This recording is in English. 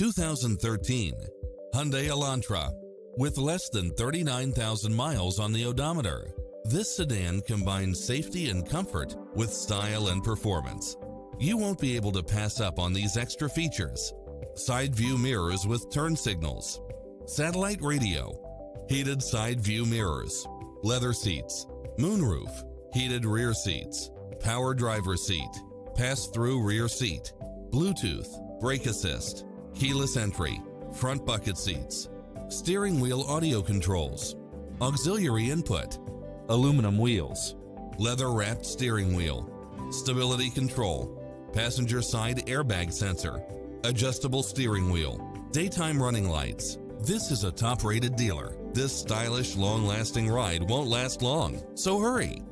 2013 Hyundai Elantra. With less than 39,000 miles on the odometer, this sedan combines safety and comfort with style and performance. You won't be able to pass up on these extra features. Side view mirrors with turn signals, satellite radio, heated side view mirrors, leather seats, moonroof, heated rear seats, power driver seat, pass-through rear seat, Bluetooth, brake assist, keyless entry, front bucket seats, steering wheel audio controls, auxiliary input, aluminum wheels, leather-wrapped steering wheel, stability control, passenger side airbag sensor, adjustable steering wheel, daytime running lights. This is a top-rated dealer. This stylish, long-lasting ride won't last long, so hurry!